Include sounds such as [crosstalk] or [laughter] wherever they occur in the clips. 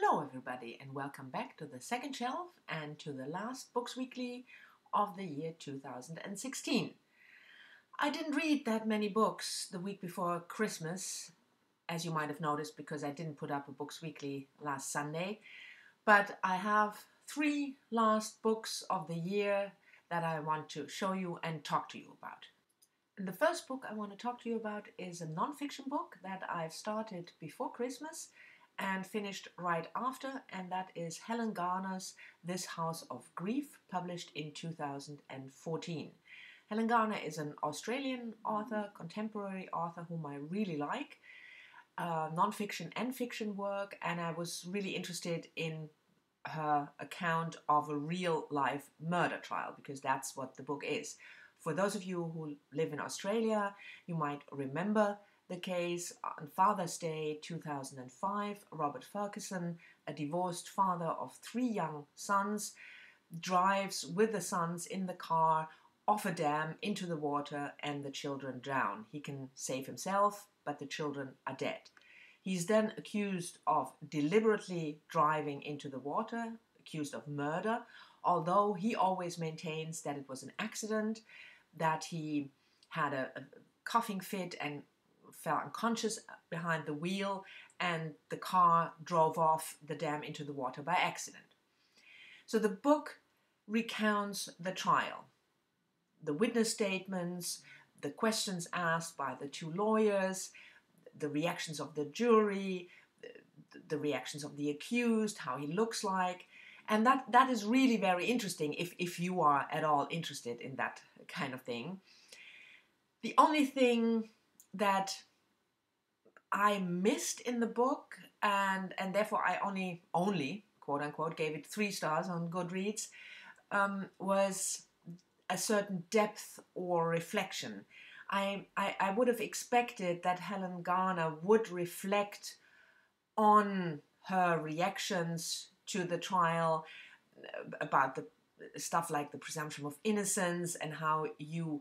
Hello, everybody, and welcome back to the second shelf and to the last Books Weekly of the year 2016. I didn't read that many books the week before Christmas, as you might have noticed, because I didn't put up a Books Weekly last Sunday. But I have three last books of the year that I want to show you and talk to you about. And the first book I want to talk to you about is a non-fiction book that I've started before Christmas and finished right after, and that is Helen Garner's This House of Grief, published in 2014. Helen Garner is an Australian author, contemporary author whom I really like, uh, non-fiction and fiction work, and I was really interested in her account of a real life murder trial because that's what the book is. For those of you who live in Australia, you might remember the case on Father's Day 2005. Robert Ferguson, a divorced father of three young sons, drives with the sons in the car off a dam into the water and the children drown. He can save himself, but the children are dead. He's then accused of deliberately driving into the water, accused of murder, although he always maintains that it was an accident, that he had a, a coughing fit and fell unconscious behind the wheel, and the car drove off the dam into the water by accident. So the book recounts the trial the witness statements, the questions asked by the two lawyers, the reactions of the jury, the, reactions of the accused, how he looks like. And that, that is really very interesting if, if you are at all interested in that kind of thing. The only thing that I missed in the book, and, and therefore I only, only, quote unquote, gave it three stars on Goodreads, um, was a certain depth or reflection. I, I, I would have expected that Helen Garner would reflect on her reactions to the trial uh, about the stuff like the presumption of innocence and how you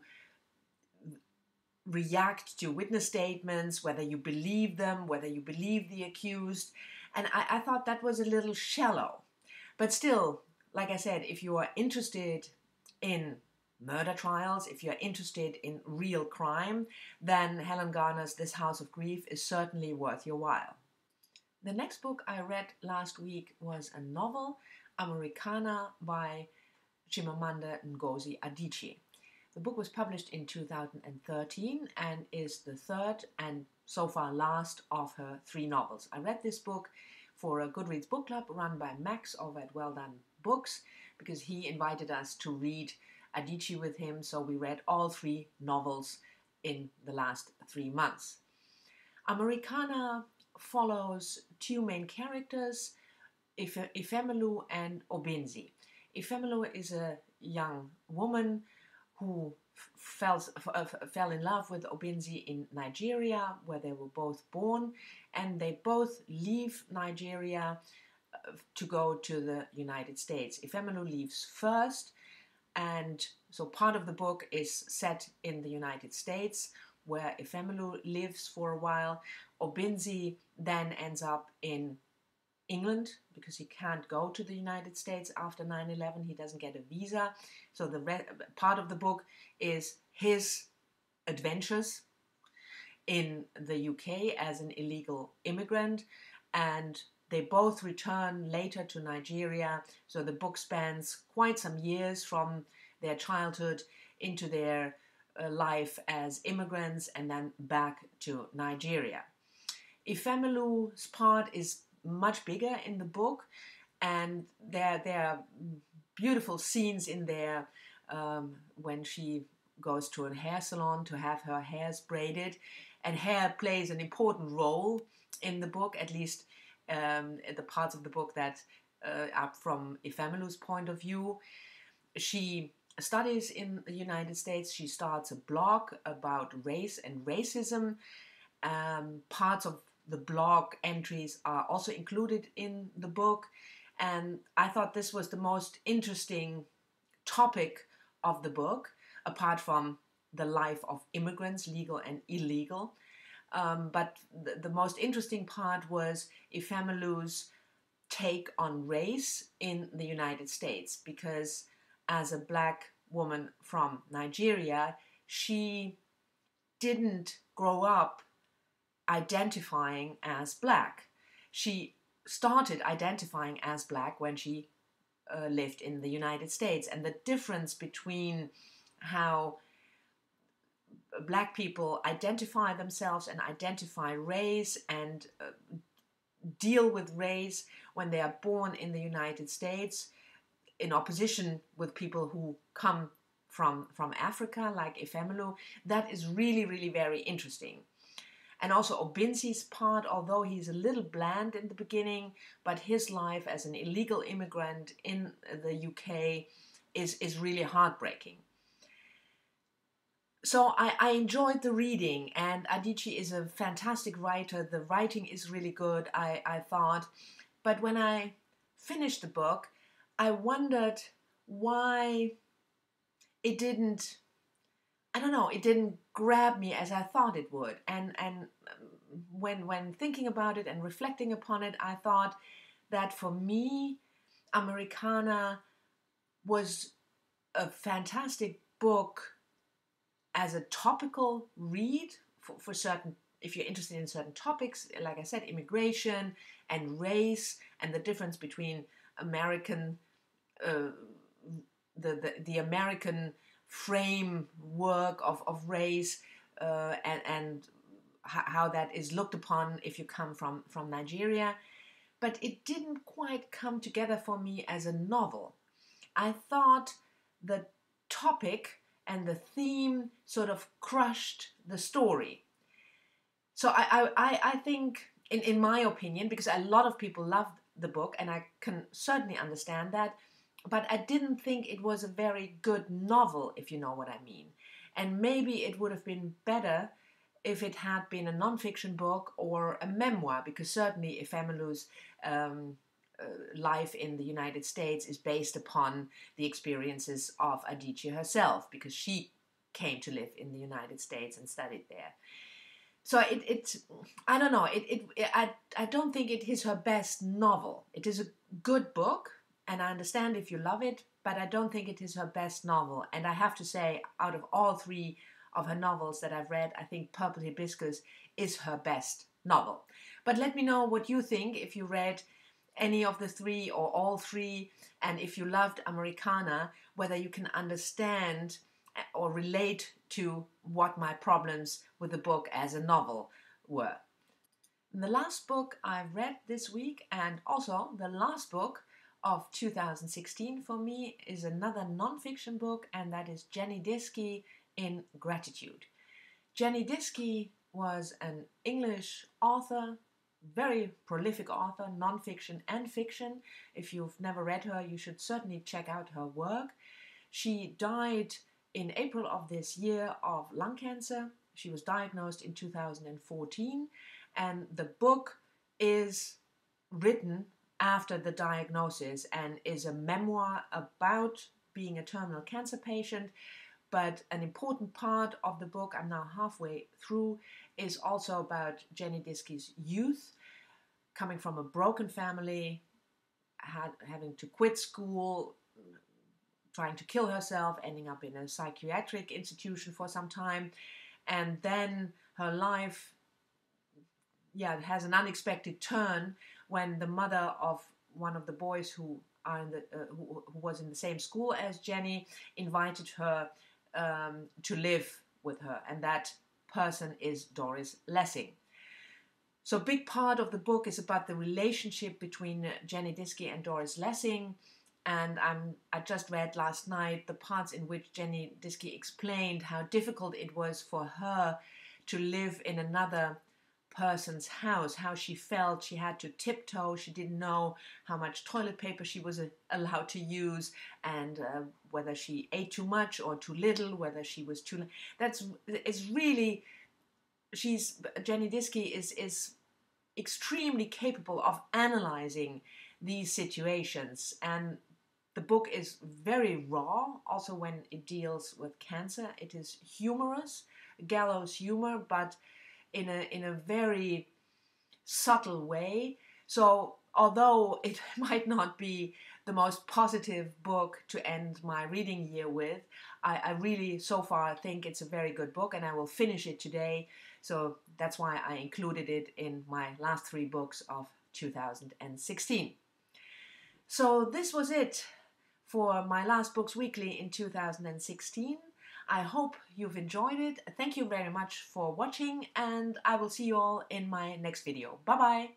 react to witness statements, whether you believe them, whether you believe the accused. And I, I thought that was a little shallow. But still, like I said, if you are interested in murder trials, if you're interested in real crime, then Helen Garner's This House of Grief is certainly worth your while. The next book I read last week was a novel, Americanah, by Chimamanda Ngozi Adichie. The book was published in 2013 and is the third and so far last of her three novels. I read this book for a Goodreads book club run by Max over at Well Done Books because he invited us to read Adichie with him, so we read all three novels in the last three months. Americanah follows two main characters, Ifemelu and Obinze. Ifemelu is a young woman who fell, fell in love with Obinze in Nigeria, where they were both born, and they both leave Nigeria uh, to go to the United States. Ifemelu leaves first and so part of the book is set in the United States, where Ifemelu lives for a while. Obinze then ends up in England because he can't go to the United States after 9 11. He doesn't get a visa. So the re- part of the book is his adventures in the UK as an illegal immigrant. And they both return later to Nigeria, so the book spans quite some years from their childhood into their uh, life as immigrants and then back to Nigeria. Ifemelu's part is much bigger in the book, and there, there are beautiful scenes in there um, when she goes to a hair salon to have her hairs braided, and hair plays an important role in the book, at least um, the parts of the book that uh, are from Ifemelu's point of view. She studies in the United States. She starts a blog about race and racism. Um, parts of the blog entries are also included in the book. And I thought this was the most interesting topic of the book, apart from the life of immigrants, legal and illegal. Um, but the, the, most interesting part was Ifemelu's take on race in the United States because as a black woman from Nigeria, she didn't grow up identifying as black. She started identifying as black when she uh, lived in the United States, and the difference between how black people identify themselves and identify race and uh, deal with race when they are born in the United States in opposition with people who come from from Africa like Ifemelu that is really really very interesting and also Obinze's part although he's a little bland in the beginning but his life as an illegal immigrant in the UK is is really heartbreaking. So I, I, enjoyed the reading and adichie is a fantastic writer. The writing is really good I, I thought. But when i finished the book i wondered why it didn't i don't know it didn't grab me as i thought it would. And and um, when when thinking about it and reflecting upon it i thought that for me americanah was a fantastic book as a topical read for, for certain if you're interested in certain topics, like I said, immigration and race and the difference between American, uh, the, the, the American framework of, of race uh, and, and how that is looked upon if you come from, from Nigeria. But it didn't quite come together for me as a novel. I thought the topic and the theme sort of crushed the story. So I, I, I think, in, in my opinion, because a lot of people loved the book, and I can certainly understand that, but I didn't think it was a very good novel, if you know what I mean. And maybe it would have been better if it had been a non-fiction book or a memoir, because certainly Ifemelu's um, uh, life in the United States is based upon the experiences of Adichie herself, because she came to live in the United States and studied there. So it, it I don't know, it, it, I, I don't think it is her best novel. It is a good book, and I understand if you love it, but I don't think it is her best novel. And I have to say, out of all three of her novels that I've read, I think Purple Hibiscus is her best novel. But let me know what you think if you read any of the three or all three, and if you loved Americanah, whether you can understand eh, or relate to what my problems with the book as a novel were. And the last book I read this week, and also the last book of 2016 for me, is another non-fiction book, and that is Jenny Diski in Gratitude. Jenny Diski was an English author, very prolific author, nonfiction and fiction. If you've never read her, you should certainly check out her work. She died in April of this year of lung cancer. She was diagnosed in 2014, and the book is written after the diagnosis and is a memoir about being a terminal cancer patient. But an important part of the book, I'm now halfway through, is also about Jenny Diski's youth, coming from a broken family, had, having to quit school, trying to kill herself, ending up in a psychiatric institution for some time, and then her life, yeah, has an unexpected turn when the mother of one of the boys who are in the uh, who, who, was in the same school as Jenny invited her um, to live with her, and that person is Doris Lessing. So, a big part of the book is about the relationship between Jenny Diski and Doris Lessing. And I just read last night the parts in which Jenny Diski explained how difficult it was for her to live in another person's house, how she felt she had to tiptoe, she didn't know how much toilet paper she was allowed to use, and uh, whether she ate too much or too little, whether she was too. That's it's really. She's Jenny Diski is is extremely capable of analyzing these situations and the book is very raw also when it deals with cancer it is humorous gallows humor but in a in a very subtle way. So although it [laughs] might not be the most positive book to end my reading year with, I, I, really so far think it's a very good book and I will finish it today. So that's why I included it in my last three books of 2016. So this was it for my last books weekly in 2016. I hope you've enjoyed it. Thank you very much for watching and I will see you all in my next video. Bye bye!